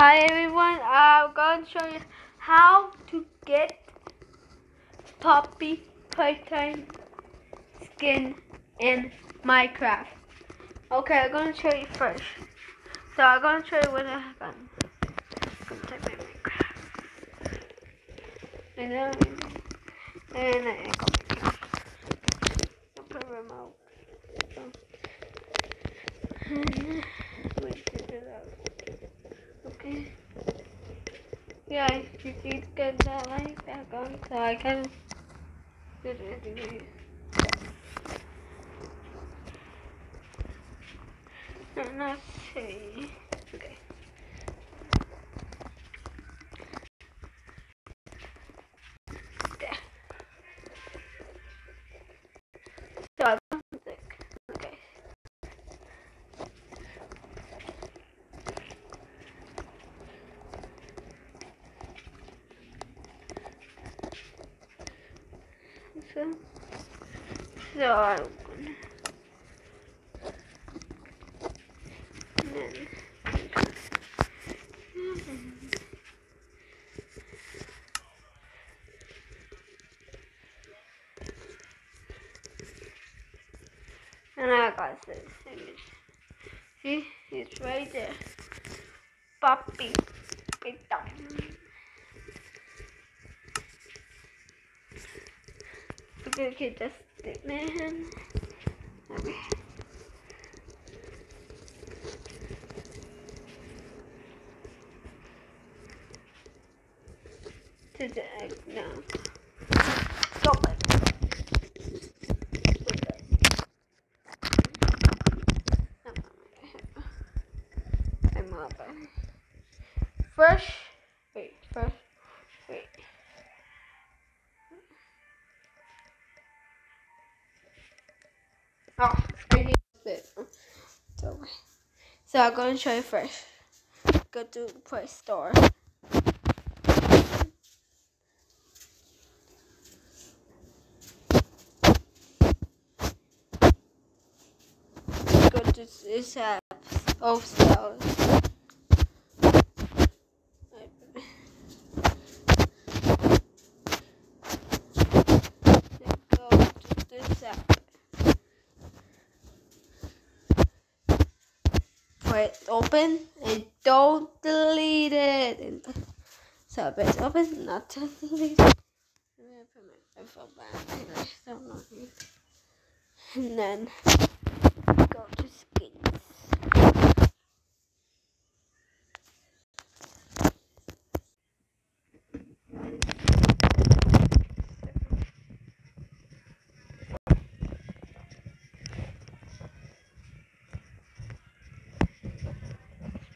Hi everyone, I'm going to show you how to get Poppy Playtime skin in Minecraft. Okay, I'm going to show you first. So I'm going to show you what I have. I'm type in Minecraft. And then, and I go Minecraft. I'll put a remote. So, and, wait, get it out. Okay. Yeah, you to get that light back on so I can do this. And let's see. Okay. There. So I don't think. Okay. So, so I'm gonna. And I got this image. See, it's right there. Poppy. Right down. Okay, okay, just it, man. Okay. To the egg now. Stop it. I'm Oh, I need it. So, so I'm going to show you first. Go to Play Store. Go to this app. Oh, so. Then go to this app. Press open and don't delete it. And so press open, not to delete it. I'm gonna put my back. I'm not here. And then go to skins.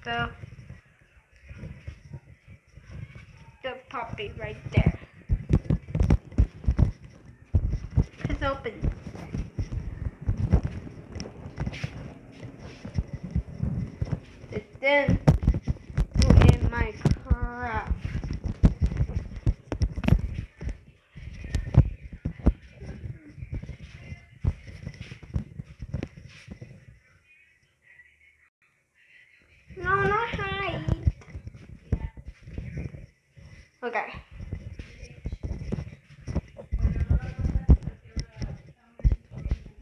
So the Poppy right there. It's open. It's then in Minecraft. No, not hide. Okay.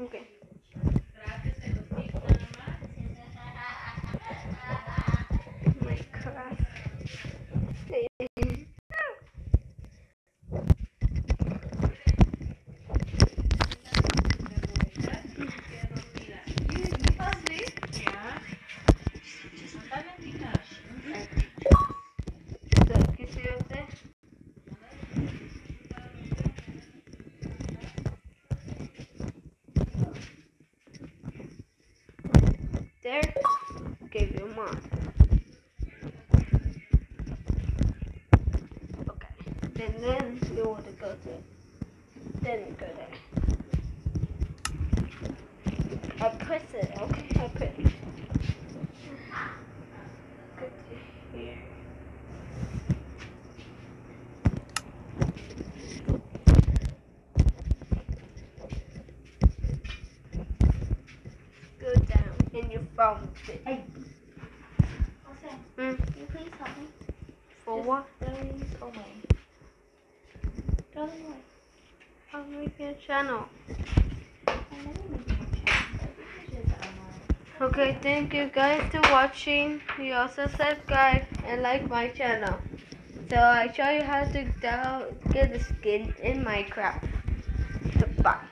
Okay. You mod. Okay. And then you want to go to then go there. I press it, okay, I press it. Go to here. Go down and you found it. Hey. Jose, Mm. can you please help me For Just what? Throw these away. Throw them away. I'm making a channel. I'm never making a channel. This is just online. Okay, thank you guys for watching. You also subscribe and like my channel. So I show you how to get the skin in Minecraft. Goodbye.